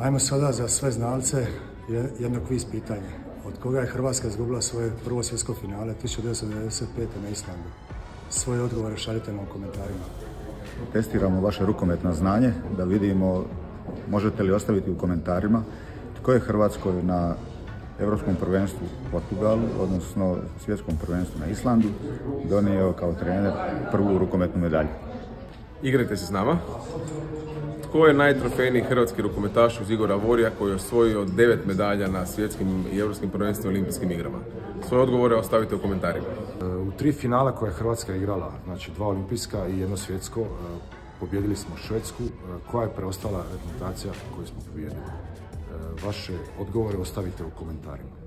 Ajmo sada za sve znalce jedno kviz pitanje. Od koga je Hrvatska izgubila svoje prvo svjetsko finale 1995. na Islandu? Svoje odgovore šaljite nam u komentarima. Testiramo vaše rukometno znanje da vidimo možete li ostaviti u komentarima tko je Hrvatskoj na Europskom prvenstvu u Portugalu, odnosno svjetskom prvenstvu na Islandu, donio kao trener prvu rukometnu medalju. Igrajte se s nama. Tko je najtrofejniji hrvatski rukometaš uz Igora Vorija koji je osvojio devet medalja na svjetskim i europskim prvenstvima i olimpijskim igrama? Svoje odgovore ostavite u komentarima. U tri finala koje je Hrvatska igrala, znači dva olimpijska i jedno svjetsko, pobjedili smo Švedsku. Koja je preostala reprezentacija koju smo pobjedili? Vaše odgovore ostavite u komentarima.